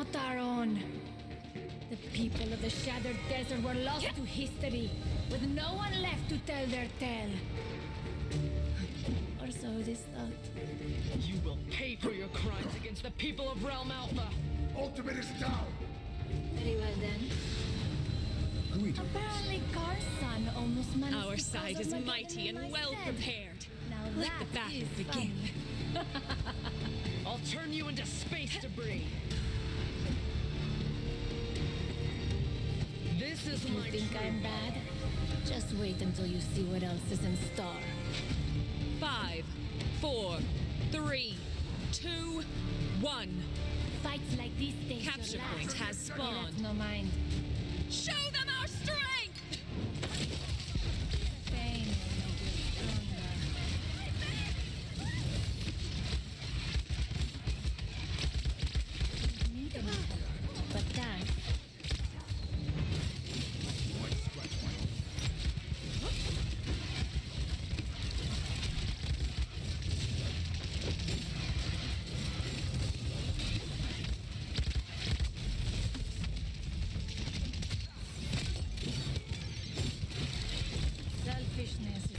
not our own. The people of the Shattered Desert were lost to history, with no one left to tell their tale. Or so it is thought. You will pay for your crimes against the people of Realm Alpha. Ultimate is down! Very well then. Greetings. Apparently Kar's son almost managed Our to side is mighty in and my well stead. prepared. Now Let that the battle is begin. I'll turn you into space debris. You think I'm bad? Just wait until you see what else is in store. Five, four, three, two, one. Fights like stage your Capture last. point has spawned. no mind. Show them selfishness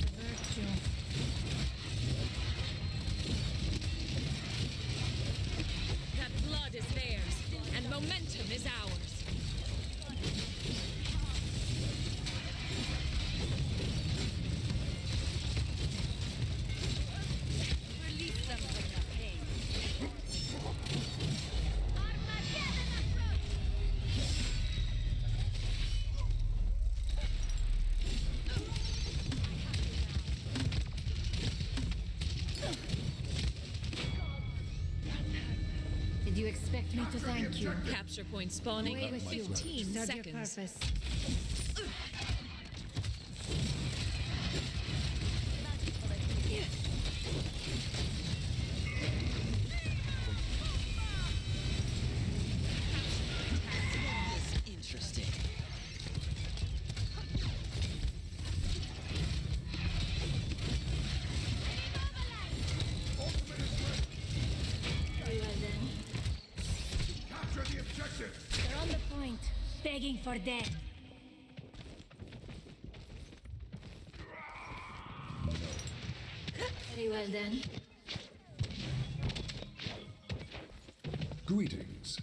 you expect me to thank you? Capture point spawning in 15 seconds. Begging for death. Very well then. Greetings.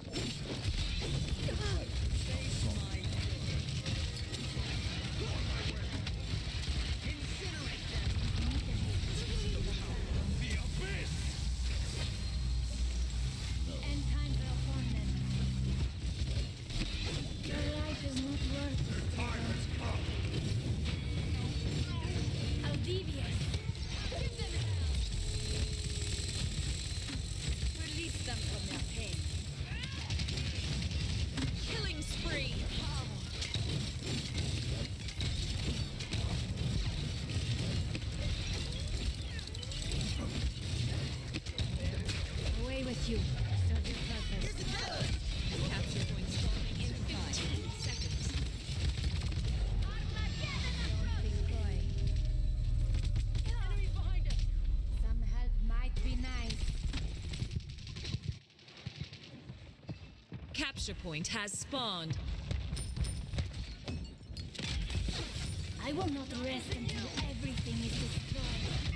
You. Serve your purpose. Capture point spawning in 15 seconds. Big boy. Some help might be nice. Capture point has spawned. I will not rest until everything is destroyed.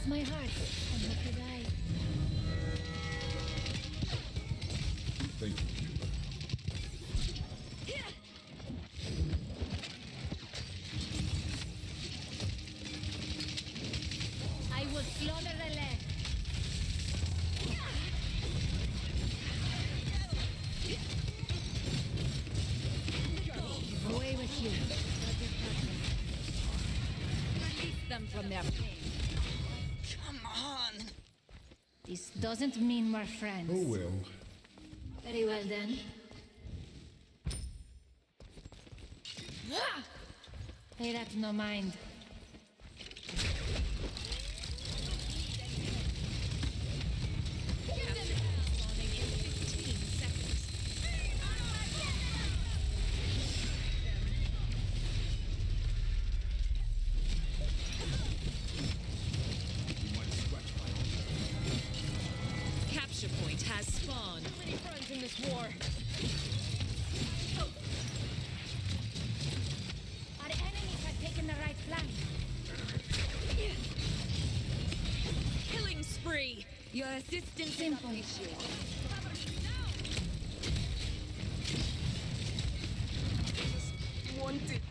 Cross my heart and hope to die. Thank you. I will slaughter the left. Away with you. Serve your purpose. Release them from their doesn't mean we're friends. Oh well. Very well then. Pay that no mind. this war. Our enemies have taken the right flank. Killing spree! Your assistance Simple. in wanted.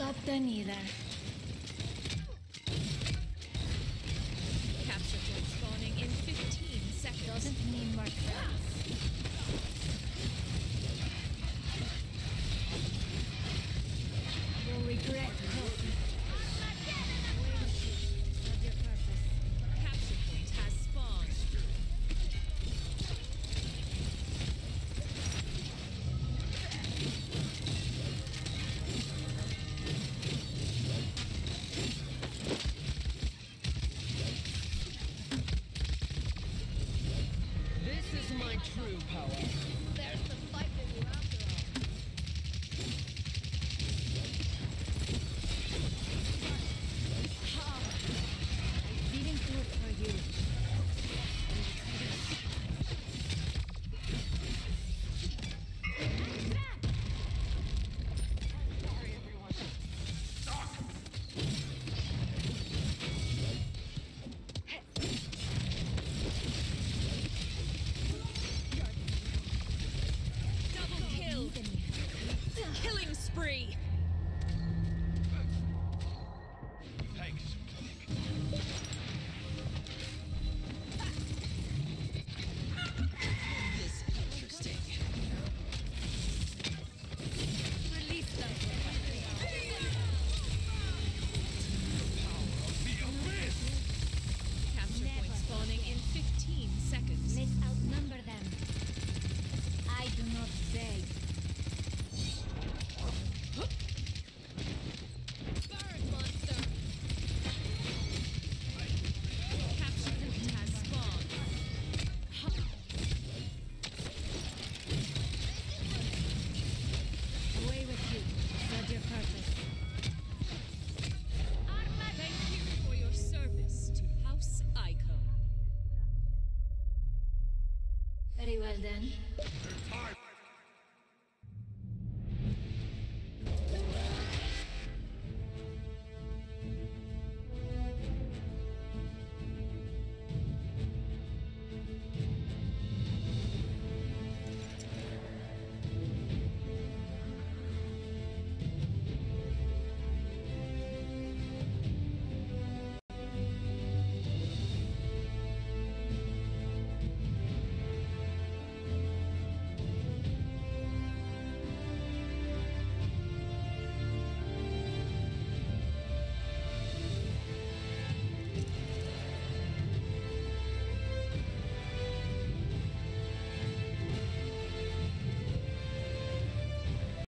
obtenida. Capture point spawning in 15 seconds. Doesn't mean. You'll regret true power. then.